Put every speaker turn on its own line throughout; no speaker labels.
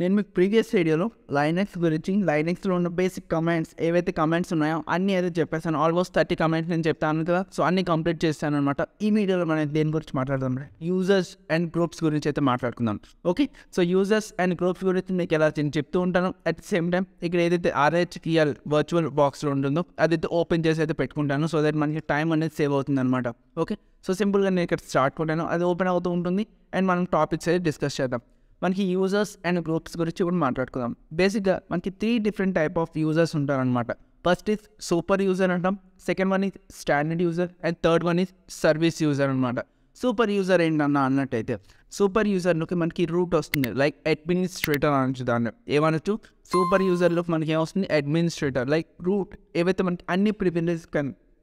నేను మీకు ప్రీవియస్ వీడియోలో లైనెక్స్ గురించి లైనెక్స్లో ఉన్న బేసిక్ కమెంట్స్ ఏవైతే కమెంట్స్ ఉన్నాయో అన్నీ అయితే చెప్పేసాను ఆల్మోస్ట్ థర్టీ కమెంట్స్ నేను చెప్తాను కదా సో అన్ని కంప్లీట్ చేస్తాను అనమాట ఈ వీడియోలో మనం దేని గురించి మాట్లాడదాం యూజర్స్ అండ్ గ్రూప్స్ గురించి అయితే మాట్లాడుకుందాం. Okay so users and groups గురించి మీకు ఎలా నేను చెప్తూ ఉంటాను. అట్ ద సేమ్ టైం ఇక్కడ ఏదైతే ఆర్హెచ్కిఎల్ వర్చువల్ బాక్స్లో ఉంటుందో అదైతే ఓపెన్ చేసి అయితే పెట్టుకుంటాను. సో దట్ మనకి టైం అనేది సేవ్ అవుతుంది అనమాట ఓకే సో సింపుల్గా నేను ఇక్కడ స్టార్ట్ కొంటాను అది ఓపెన్ అవుతూ ఉంటుంది. అండ్ మనం టాపిక్స్ అయితే డిస్కస్ చేద్దాం. మనకి యూజర్స్ అండ్ గ్రూప్స్ గురించి కూడా మాట్లాడుకుందాం. బేసిక్గా మనకి three different type of users ఉంటారనమాట ఫస్ట్ ఇస్ సూపర్ యూజర్ అంటాం. Second one is standard user and third one is service user అనమాట సూపర్ యూజర్ ఏంటన్నా అన్నట్టయితే సూపర్ యూజర్లోకి మనకి రూట్ వస్తుంది. లైక్ అడ్మినిస్ట్రేటర్ అనొచ్చు దాన్ని. ఏమనొచ్చు? సూపర్ యూజర్లోకి మనకి ఏమొస్తుంది అడ్మినిస్ట్రేటర్ లైక్ రూట్ ఏవైతే మనకి అన్ని ప్రివిలేజ్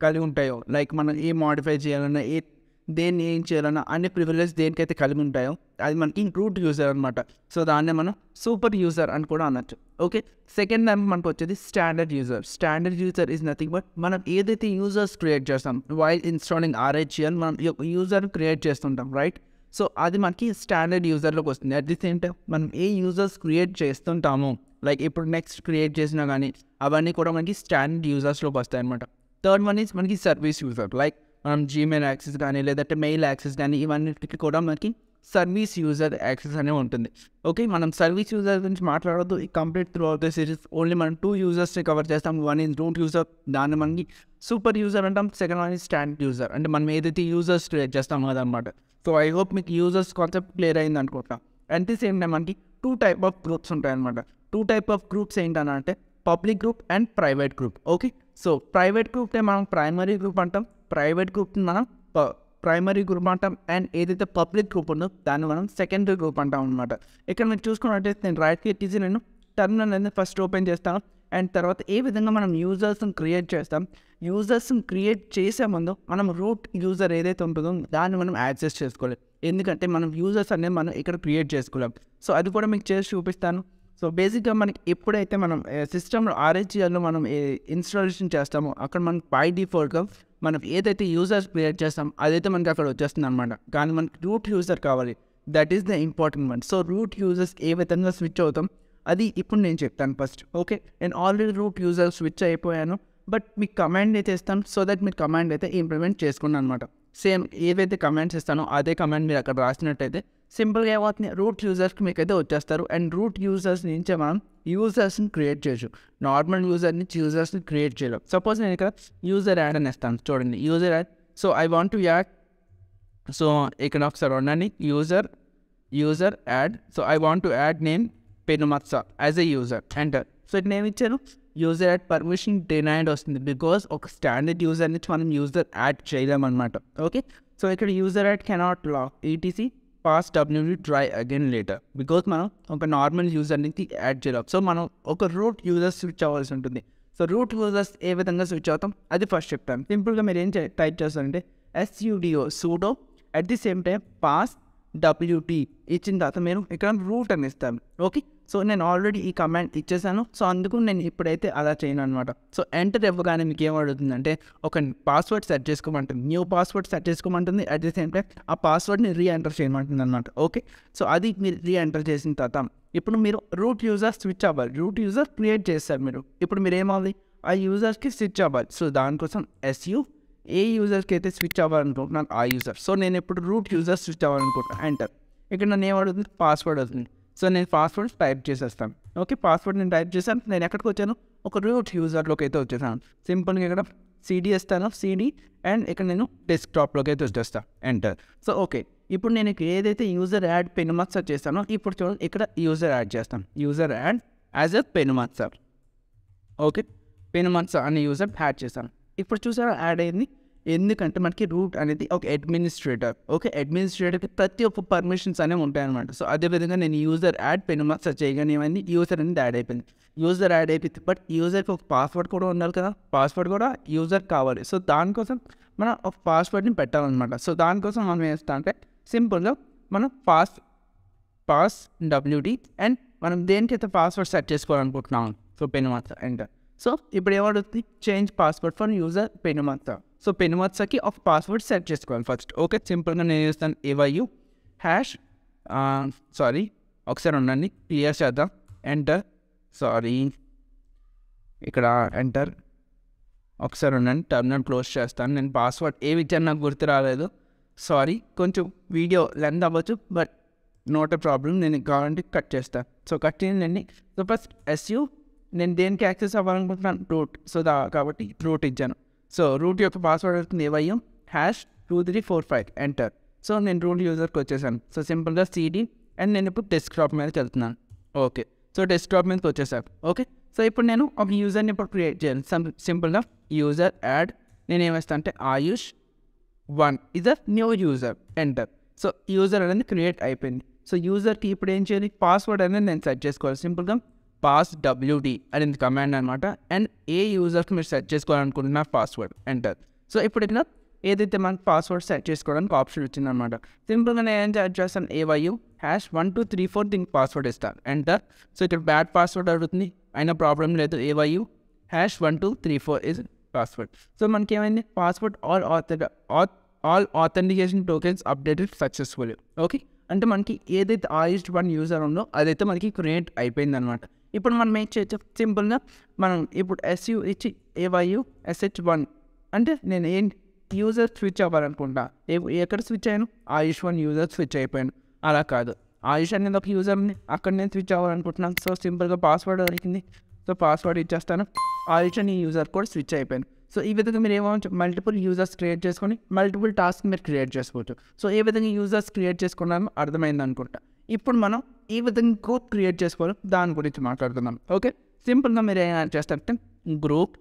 కలిగి ఉంటాయో లైక్ మనం ఏ మాడిఫై చేయాలన్నా ఏ దేన్ని ఏం చేయాలన్నా అన్ని ప్రివిలేజ్ దేనికైతే కలిగి ఉంటాయో అది మనకి రూట్ యూజర్ అనమాట సో దాన్నే మనం సూపర్ యూజర్ అని కూడా అనొచ్చు. ఓకే సెకండ్ నెంబర్ మనకు వచ్చేది standard user standard user is nothing but మనం ఏదైతే యూజర్స్ క్రియేట్ చేస్తాం వైల్ ఇన్స్టాలింగ్ ఆర్హెచ్ఎల్ మనం యూజర్ క్రియేట్ చేస్తుంటాం రైట్ సో అది మనకి స్టాండర్డ్ యూజర్లోకి వస్తుంది. అట్ ది సేమ్ టైం మనం ఏ యూజర్స్ క్రియేట్ చేస్తుంటామో లైక్ ఇప్పుడు నెక్స్ట్ క్రియేట్ చేసినా కానీ అవన్నీ కూడా మనకి స్టాండర్డ్ యూజర్స్లోకి వస్తాయి అనమాట థర్డ్ వన్ ఈజ్ మనకి సర్వీస్ యూజర్ లైక్ మనం జీమెయిల్ యాక్సెస్ కానీ లేదంటే మెయిల్ యాక్సెస్ కానీ ఇవన్నిటికీ కూడా మనకి సర్వీస్ యూజర్ యాక్సెస్ అనే ఉంటుంది. ఓకే మనం సర్వీస్ యూజర్ గురించి మాట్లాడద్దు. ఈ complete throughout the series only మనం టూ యూజర్స్ని కవర్ చేస్తాం. వన్ ఇన్ రూట్ యూజర్ దాన్ని మనకి సూపర్ యూజర్ అంటాం. Second one is standard user అంటే మనం ఏదైతే యూజర్స్ క్రియేట్ చేస్తాం అదనమాట సో ఐ హోప్ మీకు యూజర్స్ కాన్సెప్ట్ క్లియర్ అయింది అనుకుంటా అట్ ది సేమ్ టైం మనకి టూ టైప్ ఆఫ్ గ్రూప్స్ ఉంటాయన్నమాట టూ టైప్ ఆఫ్ గ్రూప్స్ ఏంటనంటే public group and private group okay so private గ్రూప్నే మనం ప్రైమరీ గ్రూప్ అంటాం. ప్రైవేట్ గ్రూప్ని మనం ప్రైమరీ గ్రూప్ అంటాం అండ్ ఏదైతే పబ్లిక్ గ్రూప్ ఉందో దాన్ని మనం సెకండరీ గ్రూప్ అంటాం అనమాట ఇక్కడ మీరు చూసుకున్నట్టయితే నేను రైట్ క్లిక్ చేసి నేను టర్మినల్ అనేది ఫస్ట్ ఓపెన్ చేస్తాను. అండ్ తర్వాత ఏ విధంగా మనం యూజర్స్ని క్రియేట్ చేస్తాం యూజర్స్ని క్రియేట్ చేసే ముందు మనం రూట్ యూజర్ ఏదైతే ఉంటుందో దాన్ని మనం యాక్సెస్ చేసుకోవాలి. ఎందుకంటే మనం యూజర్స్ అనేది మనం ఇక్కడ క్రియేట్ చేసుకోలేం. సో అది కూడా మీకు చేసి చూపిస్తాను. సో బేసిక్గా మనకి ఎప్పుడైతే మనం సిస్టంలో ఆర్హెచ్ఎల్లో మనం ఇన్స్టాలేషన్ చేస్తామో అక్కడ మనకి బై డిఫాల్ట్గా మనం ఏదైతే యూజర్స్ క్రియేట్ చేస్తాం అదైతే మనకి అక్కడ వచ్చేస్తుంది అనమాట కానీ మనకి రూట్ యూజర్ కావాలి. That is the important one so root users ఏ విధంగా స్విచ్ అవుతాం అది ఇప్పుడు నేను చెప్తాను ఫస్ట్ ఓకే నేను ఆల్రెడీ రూట్ యూజర్ స్విచ్ అయిపోయాను. బట్ మీకు కమాండ్ అయితే ఇస్తాను సో దట్ మీరు కమాండ్ అయితే ఇంప్లిమెంట్ చేసుకున్నాను అనమాట సేమ్ ఏవైతే కమాండ్స్ ఇస్తానో అదే కమాండ్ మీరు అక్కడ రాసినట్టయితే సింపుల్గా ఏమవుతుంది? రూట్ యూజర్స్కి మీకు అయితే వచ్చేస్తారు. అండ్ రూట్ యూజర్స్ నుంచే మనం యూజర్స్ని క్రియేట్ చేయొచ్చు. నార్మల్ యూజర్ నుంచి యూజర్స్ని క్రియేట్ చేయలేం. సపోజ్ నేను ఇక్కడ యూజర్ యాడ్ అని ఇస్తాను. చూడండి. User add. So I want to add. So ఇక్కడ ఒకసారి ఉండండి user user add. So I want to add name Penumatsa as a user. Enter so ఇక్కడ నేను ఇచ్చాను. యూజర్ యాడ్ పర్మిషన్ డినైడ్ వస్తుంది. బికాస్ ఒక స్టాండర్డ్ యూజర్ నుంచి మనం యూజర్ యాడ్ చేయలేమన్నమాట. ఓకే? సో ఇక్కడ user add cannot lock ETC pass డబ్ల్యూని try again later because మనం ఒక నార్మల్ యూజర్ యాడ్ చేయలేం. సో మనం ఒక రూట్ యూజర్ స్విచ్ అవ్వాల్సి ఉంటుంది. సో రూట్ యూజర్స్ ఏ విధంగా స్విచ్ అవుతాం? అది ఫస్ట్ చెప్తాం సింపుల్గా మీరు ఏం టైప్ చేస్తారంటే SUDO sudo at the same time pass WT ఇచ్చిన తర్వాత మీరు ఇక్కడ రూట్ అని ఇస్తాం. ఓకే సో నేను ఆల్రెడీ ఈ కమాండ్ ఇచ్చేసాను. సో అందుకు నేను ఇప్పుడైతే అలా చేయను అనమాట సో ఎంటర్ ఇవ్వగానే మీకు ఏం అడుగుతుందంటే ఒక పాస్వర్డ్ సెట్ చేసుకోమంటుంది. న్యూ పాస్వర్డ్ సెట్ చేసుకోమంటుంది. అట్ ది సేమ్ టైం ఆ పాస్వర్డ్ని రీ ఎంటర్ చేయమంటుంది అనమాట ఓకే? సో అది మీరు రీ ఎంటర్ చేసిన తర్వాత ఇప్పుడు మీరు రూట్ యూజర్ స్విచ్ అవ్వాలి. రూట్ యూజర్ క్రియేట్ చేస్తారు మీరు. ఇప్పుడు మీరు ఏమవ్వాలి? ఆ యూజర్స్కి స్విచ్ అవ్వాలి. సో దానికోసం ఎస్యూ ఏ యూజర్కి అయితే స్విచ్ అవ్వాలనుకుంటున్నాను ఆ యూజర్ సో నేను ఇప్పుడు రూట్ యూజర్ స్విచ్ అవ్వాలనుకుంటున్నాను ఎంటర్ ఇక్కడ నన్ను ఏమడుగుతుంది పాస్వర్డ్ అవుతుంది సో నేను పాస్వర్డ్ టైప్ చేసేస్తాను. ఓకే పాస్వర్డ్ నేను టైప్ చేశాను. నేను ఎక్కడికి వచ్చాను? ఒక రూట్ యూజర్లోకి అయితే వచ్చేసాను. సింపుల్గా ఇక్కడ సిడి ఇస్తాను. సిడి అండ్ ఇక్కడ నేను డెస్క్టాప్లోకి అయితే వచ్చేస్తాను ఎంటర్ సో ఓకే ఇప్పుడు నేను ఏదైతే యూజర్ యాడ్ పెన్ పెనుమత్స చేస్తానో ఇప్పుడు చూడండి ఇక్కడ యూజర్ యాడ్ చేస్తాను. User add as a Penumatsa okay Penumatsa అనే యూజర్ యాడ్ చేస్తాను ఇప్పుడు చూసారా యాడ్ అయింది? ఎందుకంటే మనకి రూట్ అనేది ఒక అడ్మినిస్ట్రేటర్ ఓకే అడ్మినిస్ట్రేటర్కి ప్రతి ఒక్క పర్మిషన్స్ అనేవి ఉంటాయన్నమాట. సో అదేవిధంగా నేను యూజర్ యాడ్ పెనుమా సెర్చ్ చేయగానే ఇవన్నీ యూజర్ అనేది యాడ్ అయిపోయింది. యూజర్ యాడ్ అయిపోయింది. బట్ యూజర్కి ఒక పాస్వర్డ్ కూడా ఉండాలి కదా. పాస్వర్డ్ కూడా యూజర్ కావాలి. సో దానికోసం మనం ఒక పాస్వర్డ్ని పెట్టాలన్నమాట. సో దానికోసం మనం ఏం అంటే సింపుల్గా మనం పాస్ పాస్ డబ్ల్యూడి అండ్ మనం దేనికైతే పాస్వర్డ్ సెట్ చేసుకోవాలనుకుంటున్నాం సో పెనుమత్స ఎంటర్ సో ఇప్పుడు ఏమడుతుంది change password for user Penumatsa so పెనుమత్సకి ఒక పాస్వర్డ్ సెట్ చేసుకోవాలి ఫస్ట్ ఓకే సింపుల్గా నేను చేస్తాను. ఏవయ్యు హ్యాష్ సారీ ఒకసారి ఉండండి. క్లియర్ చేద్దాం. ఎంటర్ సారీ ఇక్కడ ఎంటర్ ఒకసారి ఉండండి. టర్మినల్ క్లోజ్ చేస్తాను. నేను పాస్వర్డ్ ఏ ఇచ్చాను నాకు గుర్తు రాలేదు. సారీ కొంచెం వీడియో లెంత్ అవ్వచ్చు బట్ నోట్ ఎ ప్రాబ్లం నేను కావాలంటే కట్ చేస్తాను సో కట్ చేయండి. సో ఫస్ట్ ఎస్యూ నేను దేనికి యాక్సెస్ అవ్వాలనుకుంటున్నాను? రూట్ సో దా కాబట్టి రూట్ ఇచ్చాను. సో రూట్ యొక్క పాస్వర్డ్ అవుతుంది ఏవయ్యం hash two three four five enter so నేను రూట్ యూజర్కి వచ్చేసాను. సో సింపుల్గా సీడీ అండ్ నేను ఇప్పుడు డెస్క్టాప్ మీదకి వెళ్తున్నాను ఓకే సో డెస్క్టాప్ మీదకి వచ్చేసాను ఓకే సో ఇప్పుడు నేను ఒక యూజర్ని ఇప్పుడు క్రియేట్ చేయాలి సం సింపుల్గా యూజర్ యాడ్ నేను ఏమేస్తాను అంటే Ayush one. Is a new user enter so user అనేది క్రియేట్ అయిపోయింది. సో యూజర్కి ఇప్పుడు ఏం చేయాలి? పాస్వర్డ్ అనేది నేను సెట్ చేసుకోవాలి. సింపుల్గా పాస్ డబ్ల్యూడి అనేది కమాండ్ అనమాట అండ్ ఏ యూజర్కి మీరు సెట్ చేసుకోవాలనుకుంటున్న పాస్వర్డ్ ఎంటర్ సో ఇప్పుడు ఇక్కడ ఏదైతే మనకు పాస్వర్డ్ సెట్ చేసుకోవడానికి ఆప్షన్ వచ్చిందనమాట సింపుల్గా నేను ఏం సెట్ చేస్తాను AYU hash one two three four దీనికి పాస్వర్డ్ ఇస్తాను ఎంటర్ సో ఇక్కడ బ్యాడ్ పాస్వర్డ్ అడుగుతుంది. అయినా ప్రాబ్లం లేదు. AYU hash one two three four is password so మనకి ఏమైంది password all auth all authentication tokens updated successful okay అంటే మనకి ఏదైతే ఆయిస్ట్ వన్ యూజర్ ఉందో అదైతే మనకి క్రియేట్ అయిపోయింది అనమాట ఇప్పుడు మనం ఏం చేయొచ్చు సింపుల్గా మనం ఇప్పుడు ఎస్యూ ఇచ్చి ఏవైయు ఎస్హెచ్ వన్ అంటే నేను ఏం యూజర్ స్విచ్ అవ్వాలనుకుంటా. ఏ- ఎక్కడ స్విచ్ అయ్యాను? ఆయుష్ వన్ యూజర్ స్విచ్ అయిపోయాను. అలా కాదు. ఆయుష్ అనేది ఒక యూజర్ ఉంది. అక్కడ నేను స్విచ్ అవ్వాలనుకుంటున్నాను సో సింపుల్గా పాస్వర్డ్ దొరికింది. సో పాస్వర్డ్ ఇచ్చేస్తాను. ఆయుష్ అని యూజర్ కూడా స్విచ్ అయిపోయాను. సో ఈ విధంగా మీరు ఏమవచ్చు మల్టిపుల్ యూజర్స్ క్రియేట్ చేసుకొని మల్టిపుల్ టాస్క్ మీరు క్రియేట్ చేసుకోవచ్చు. సో ఏ విధంగా యూజర్స్ క్రియేట్ చేసుకున్నామో అర్థమైంది అనుకుంటా. ఇప్పుడు మనం ఈ విధంగా గ్రూప్ క్రియేట్ చేసుకోవాలి. దాని గురించి మాట్లాడుతున్నాం ఓకే సింపుల్గా మీరు ఏం యాడ్ చేస్తారంటే group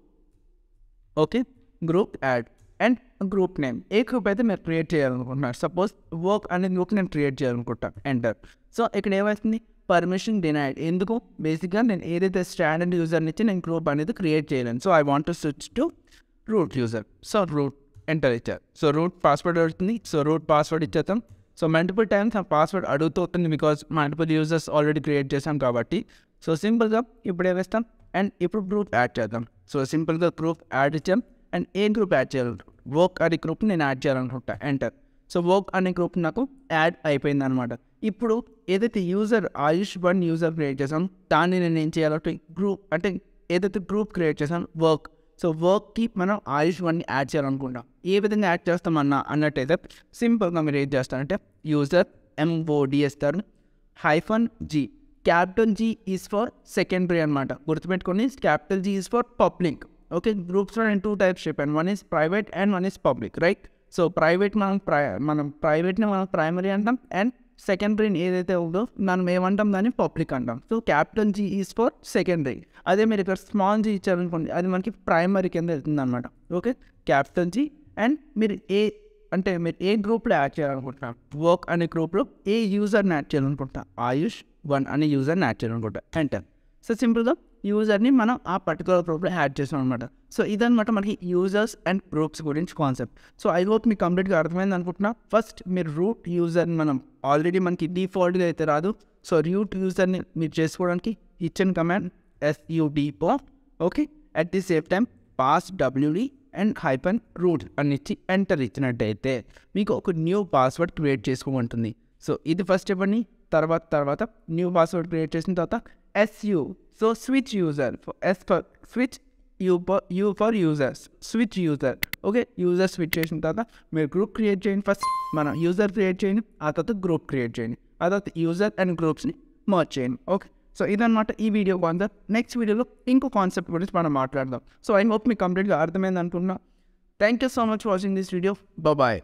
okay group add and group name A group అయితే మీరు క్రియేట్ చేయాలనుకుంటున్నారు. సపోజ్ వర్క్ అనే గ్రూప్ నేను క్రియేట్ చేయాలనుకుంటాను ఎంటర్ సో ఇక్కడ ఏమవుతుంది పర్మిషన్ డినైడ్ ఎందుకు? బేసిక్గా నేను ఏదైతే స్టాండర్డ్ యూజర్ని ఇచ్చి నేను గ్రూప్ అనేది క్రియేట్ చేయలేను. So I want to switch to root user so root enter ఇచ్చారు. సో రూట్ పాస్వర్డ్ అవుతుంది సో రూట్ పాస్వర్డ్ ఇచ్చేస్తాం సో మల్టిపుల్ టైమ్స్ ఆ పాస్వర్డ్ అడుగుతుంది because multiple users already create చేసాం కాబట్టి. సో సింపుల్గా ఇప్పుడు ఏం వేస్తాం అండ్ ఇప్పుడు గ్రూప్ యాడ్ చేద్దాం. సో సింపుల్గా గ్రూప్ యాడ్ ఇచ్చాం అండ్ ఏ గ్రూప్ యాడ్ చేయాలి? వర్క్ అనే గ్రూప్ నేను యాడ్ చేయాలనుకుంటా. ఎంటర్ సో వర్క్ అనే గ్రూప్ నాకు యాడ్ అయిపోయింది అనమాట ఇప్పుడు ఏదైతే user Ayush one user create చేసాం దాన్ని నేను ఏం చేయాలంటే గ్రూప్ అంటే ఏదైతే గ్రూప్ క్రియేట్ చేసాం వర్క్ సో వర్క్కి మనం ఆయుష్ వన్ని యాడ్ చేయాలనుకుంటాం ఏ విధంగా యాడ్ చేస్తామన్నా అన్నట్టయితే సింపుల్గా మీరు ఏం చేస్తారంటే user MOD turn hyphen G. Capital G is for secondary అనమాట గుర్తుపెట్టుకోండి capital G is for public. Okay గ్రూప్స్లో నేను టూ టైప్స్ చెప్పాను. One is private and one is public right? So private మనం ప్రై మనం ప్రైవేట్ని మనం ప్రైమరీ అంటాం అండ్ సెకండరీ ఏదైతే ఉందో మనం ఏమంటాం దాన్ని? పబ్లిక్ అంటాం. So capital G is for secondary అదే మీరు ఇక్కడ స్మాల్ జీ ఇచ్చారనుకోండి అది మనకి ప్రైమరీ కింద వెళ్తుంది అనమాట ఓకే క్యాపిటల్ జీ అండ్ మీరు ఏ అంటే మీరు ఏ గ్రూప్లో యాడ్ చేయాలనుకుంటున్నారు వర్క్ అనే గ్రూప్లో ఏ యూజర్ని యాడ్ చేయాలనుకుంటా ఆయుష్ వన్ అనే యూజర్ని యాడ్ చేయాలనుకుంటా ఎంటర్ సో సింపుల్గా యూజర్ని మనం ఆ పర్టికులర్ గ్రూప్లో యాడ్ చేసాం అనమాట సో ఇదనమాట మనకి యూజర్స్ అండ్ గ్రూప్స్ గురించి కాన్సెప్ట్ సో ఐ హోప్ మీకు కంప్లీట్గా అర్థమైంది అనుకుంటున్నా. ఫస్ట్ మీరు రూట్ యూజర్ని మనం ఆల్రెడీ మనకి డిఫాల్ట్గా అయితే రాదు. సో రూట్ యూజర్ని మీరు చేసుకోవడానికి ఇచ్చిన command ఎస్యూడిపో okay at the same time pass WD and hyphen root అని ఇచ్చి ఎంటర్ ఇచ్చినట్టయితే మీకు ఒక న్యూ పాస్వర్డ్ క్రియేట్ చేసుకోమంటుంది. సో ఇది ఫస్ట్ ఇవ్వండి తర్వాత తర్వాత న్యూ పాస్వర్డ్ క్రియేట్ చేసిన తర్వాత SU so switch user S for switch U for U for users switch user okay user switch చేసిన తర్వాత మీరు గ్రూప్ క్రియేట్ చేయండి ఫస్ట్ మన యూజర్ క్రియేట్ చేయండి ఆ తర్వాత గ్రూప్ క్రియేట్ చేయండి ఆ తర్వాత యూజర్ అండ్ గ్రూప్స్ని మర్చ్ చేయండి. ఓకే సో ఇదన్నమాట ఈ వీడియో కాన్సెప్ట్ నెక్స్ట్ వీడియోలో ఇంకో కాన్సెప్ట్ గురించి మనం మాట్లాడదాం. సో ఐ హోప్ మీకు కంప్లీట్గా అర్థమైంది అనుకుంటున్నా. Thank you so much watching this video bye